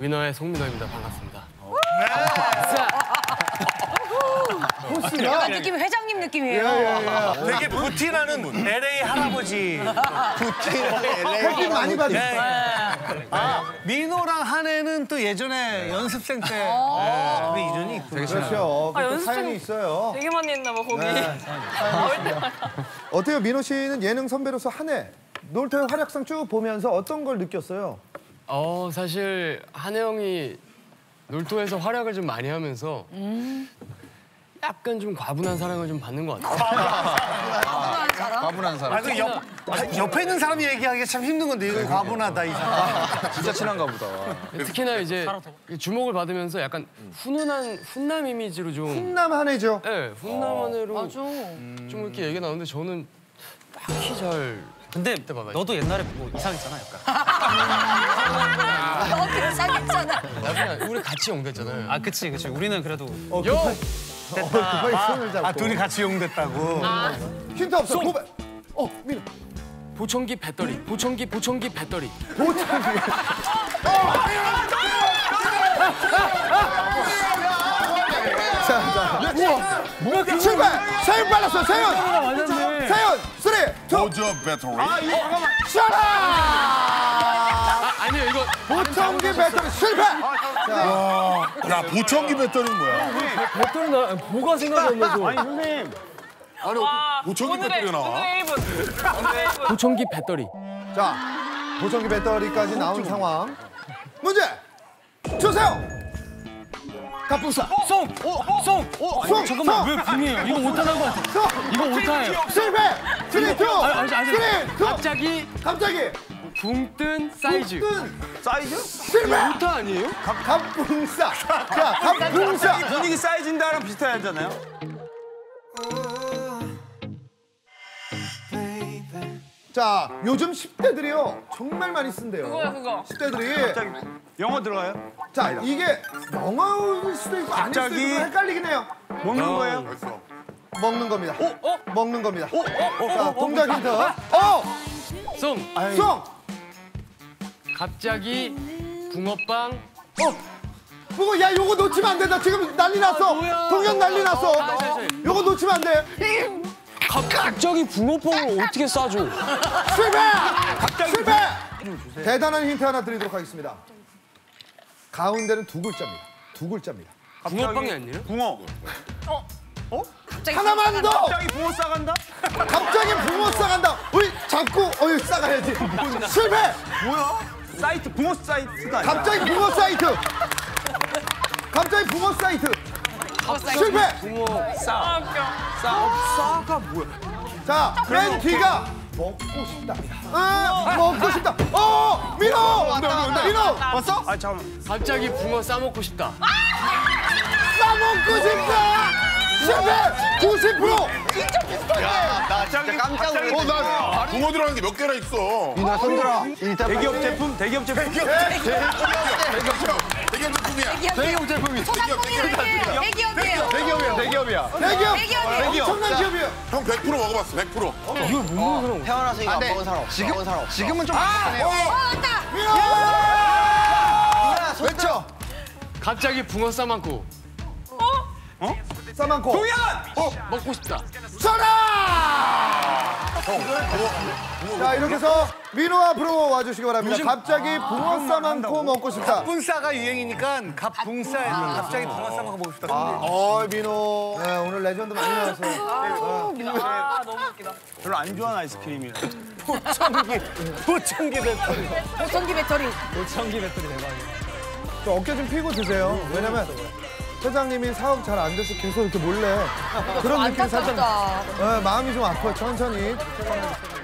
위너의 송민호입니다. 반갑습니다. 약간 느낌이 회장님 느낌이에요. 되게 부티나는 LA 할아버지. 햇빛 많이 받으 아, 민호랑 한혜는 또 예전에 연습생 때 네, 우리 이전이 있구나. 그렇죠. 아, 그 연습생- 사연이 있어요. 되게 많이 했나 봐 거기. 어때요? 민호 씨는 예능 선배로서 한해 놀토의 활약상 쭉 보면서 어떤 걸 느꼈어요? 어 사실 한혜 형이 놀토에서 활약을 좀 많이 하면서 약간 좀 과분한 사랑을 좀 받는 것 같아요. 과분한 사람. 아, 그 옆, 아, 옆에 있는 사람이 얘기하기 가 참 힘든 건데 이거 과분하다 이 사람. 진짜 친한가 보다. 특히나 이제 주목을 받으면서 약간 훈훈한 훈남 이미지로 좀 훈남 한 해죠. 네, 훈남 한혜로 맞아. 좀 이렇게 얘기 나오는데 저는 딱히 잘 근데. 너도 옛날에 뭐 이상했잖아 약간. 어떻게 사귀었잖아. 아, 그냥 우리 같이 영됐잖아요. 아 그치 그치 우리는 그래도 어, 요! 급하게, 급하게 손을 잡고. 아 둘이 같이 용됐다고. 힌트 없어. 고백. 어, 민호. 보청기 배터리, 보청기 보청기 배터리. 자, 자. 우와. 뭐야, 출발! 세윤 빨랐어, 세윤! 세윤! three, two, 보조 배터리. 샤라! 아, 아니요 이거 보청기 배터리 실패! 야 보청기 배터리는 뭐야? 배터리 나 뭐가 생각이 안 나서. 아니 보청기 배터리가 나와? 오늘 1분. 오늘 1분. 보청기 배터리. 자, 보청기 배터리까지 나온 상황. 문제 주세요. 갑분사. 송! 어? 송! 어? 송! 잠깐만 송! 왜 빙이에요? 이거 오타난 것 같아. 송! 이거 오타예요. 실패. three two. 아니, 아니, three two. 갑자기 갑자기. 붕뜬 사이즈. 뜬. 사이즈? 실패. 오타 아니에요? 갑분사. 자, 갑분사. 분위기 사이즈인데랑 비슷하잖아요. 자, 요즘 10대들이요 정말 많이 쓴대요. 그거야 그거. 10대들이. 영어 들어가요? 자, 이게 영어일 수도 있고 아닐 수도 갑자기? 있고 헷갈리긴 해요. 먹는 거예요? 벌써. 먹는 겁니다. 어? 먹는 겁니다. 자, 동작 힌트. 어! 송! 송! 갑자기 붕어빵. 어! 그거 야 요거 놓치면 안 된다. 지금 난리 났어. 뭐야. 동현 난리 났어. 아, 저, 저. 요거 놓치면 안 돼. 갑자기 붕어빵을 어떻게 싸줘? 실패! 실패! 대단한 힌트 하나 드리도록 하겠습니다. 가운데는 두 글자입니다. 두 글자입니다. 붕어빵이 아니에요? 붕어. 갑자기 하나만 더! 갑자기 붕어 싸간다? 갑자기 붕어 싸간다. 우리 자꾸 어이 싸가야지. 실패! 뭐야? 사이트 붕어 사이트가. 갑자기 붕어 사이트. 갑자기 붕어 사이트. 실패! 붕어 아 웃겨. 싸가 뭐야? 자, 맨 뒤가 먹고 싶다. 아, 먹고 싶다. 어, 민호! 민호! 왔어? 아 잠깐. 갑자기 붕어 싸 먹고 싶다. 싸 먹고 싶다! 실패! 90%! 갑자기 깜짝 놀랐 어, 나 붕어 들어가는 게몇 개나 있어. 민호야, 손들어. 대기업 제품, 대기업 제품. 대기업 제품 이야. 대기업 제품이. 소상공인이에요. 대기업이에요. 대기업이야, 대기업이야. 대기업! 대기업이에요. 엄청난 기업이에요. 형100% 먹어봤어. 100%. 태어나서 이거 안 먹은 사람. 지금, 사람. 지금은 좀 어, 왔다. 외쳐! 갑자기 붕어 싸먹고 싸만코. 동현! 먹고 싶다. 전화! 자, 이렇게 해서 민호 앞으로 와주시기 바랍니다. 갑자기 붕어 싸만코 먹고 싶다. 분싸가 유행이니까 갑붕싸 갑자기 붕어 싸 먹고 싶다. 어, 민호. 네, 오늘 레전드 많이 나왔어요. 아 너무 웃기다. 별로 안 좋아하는 아이스크림이야. 보청기, 보청기 배터리. 보청기 배터리. 보청기 배터리 대박이야. 좀 어깨 좀 피고 드세요. 왜냐면 회장님이 사업 잘 안 돼서 계속 이렇게 몰래 그런 느낌이 살짝. 네, 마음이 좀 아파요. 천천히.